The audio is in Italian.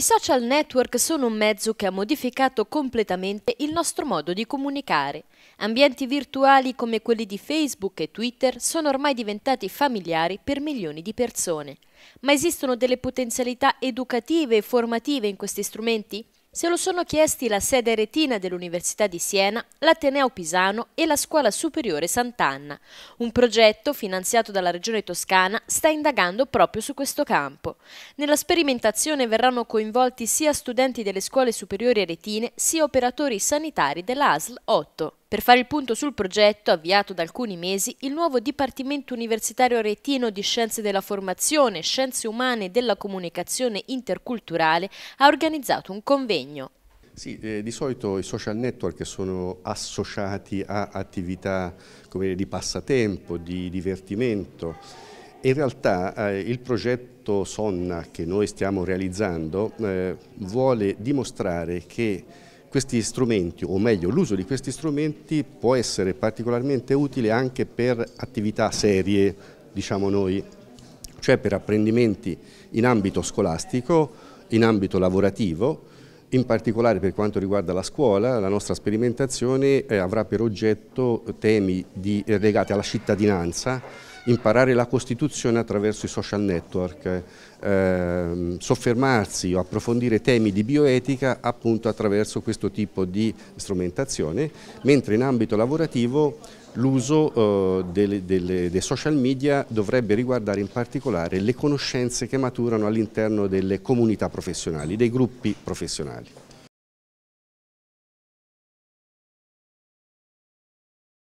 I social network sono un mezzo che ha modificato completamente il nostro modo di comunicare. Ambienti virtuali come quelli di Facebook e Twitter sono ormai diventati familiari per milioni di persone. Ma esistono delle potenzialità educative e formative in questi strumenti? Se lo sono chiesti la sede retina dell'Università di Siena, l'Ateneo Pisano e la Scuola Superiore Sant'Anna. Un progetto finanziato dalla Regione Toscana sta indagando proprio su questo campo. Nella sperimentazione verranno coinvolti sia studenti delle scuole superiori aretine sia operatori sanitari dell'ASL 8. Per fare il punto sul progetto, avviato da alcuni mesi, il nuovo Dipartimento Universitario Aretino di Scienze della Formazione, Scienze Umane e della Comunicazione Interculturale ha organizzato un convegno. Sì, eh, di solito i social network sono associati a attività dire, di passatempo, di divertimento. In realtà eh, il progetto Sonna che noi stiamo realizzando eh, vuole dimostrare che questi strumenti, o meglio l'uso di questi strumenti può essere particolarmente utile anche per attività serie, diciamo noi, cioè per apprendimenti in ambito scolastico, in ambito lavorativo, in particolare per quanto riguarda la scuola, la nostra sperimentazione eh, avrà per oggetto temi di, eh, legati alla cittadinanza, imparare la Costituzione attraverso i social network, eh, soffermarsi o approfondire temi di bioetica appunto attraverso questo tipo di strumentazione, mentre in ambito lavorativo l'uso eh, dei social media dovrebbe riguardare in particolare le conoscenze che maturano all'interno delle comunità professionali, dei gruppi professionali.